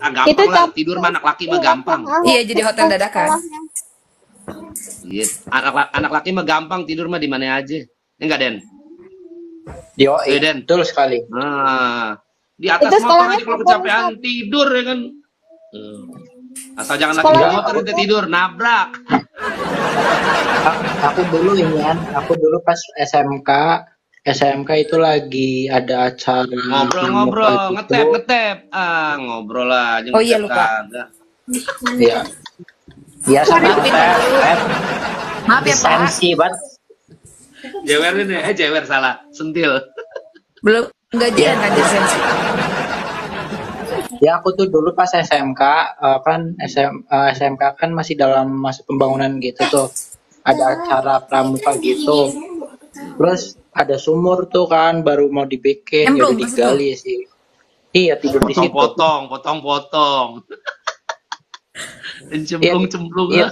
Ah, gampang Itu lah tidur mah anak laki mah gampang. Iya, jadi hotel dadakan. Iya, anak anak laki mah gampang tidur mah di mana aja. Enggak, Den? Yo, Iya, Den. betul sekali. Nah, di atas Itu motor aja kalau kecapean tidur ya kan. Hmm. Asal jangan lagi motor itu tidur, nabrak. Aku dulu ini kan, aku dulu pas SMK, SMK itu lagi ada acara Ngobrol-ngobrol, pramuka ngetep, ngetep. Ah, ngobrol lah. Oh iya, lupa. Iya. Iya, sama ngetep. Maaf ya, Pak. Sensi banget. Jewer ini, eh jewer salah, sentil. Belum gajian kan sensi. Ya aku tuh dulu pas SMK eh, kan SM, eh, SMK kan masih dalam masa pembangunan gitu tuh. Ada acara pramuka gitu. Terus ada sumur tuh kan baru mau dibikin, Emblem, jadi digali sih. Iya tidur di situ. Potong-potong, potong-potong. Cemplung-cemplung. Iya,